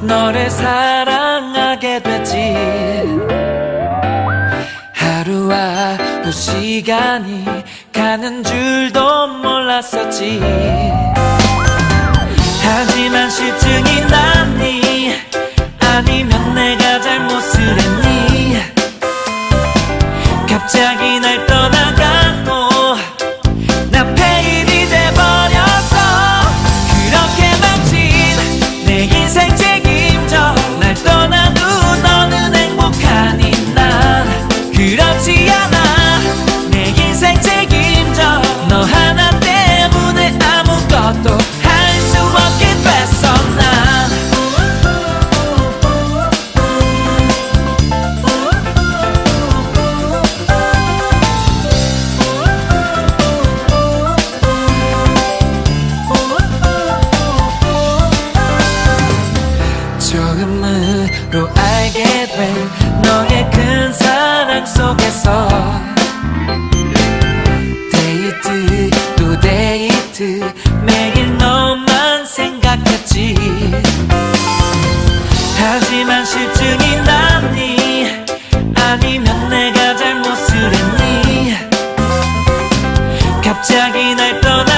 너를 사랑하게 됐지. 하루하루 시간이 가는 줄도 몰랐었지. 하지만 실증이 났니 아니면 같지 않아. 내 인생 책임져. 너 하나 때문에 아무것도 할 수 없게 됐어 난 조금으로 알게 된 너의 큰 사랑 속 어쩌면 내가 잘못을 했니? 갑자기 날 떠나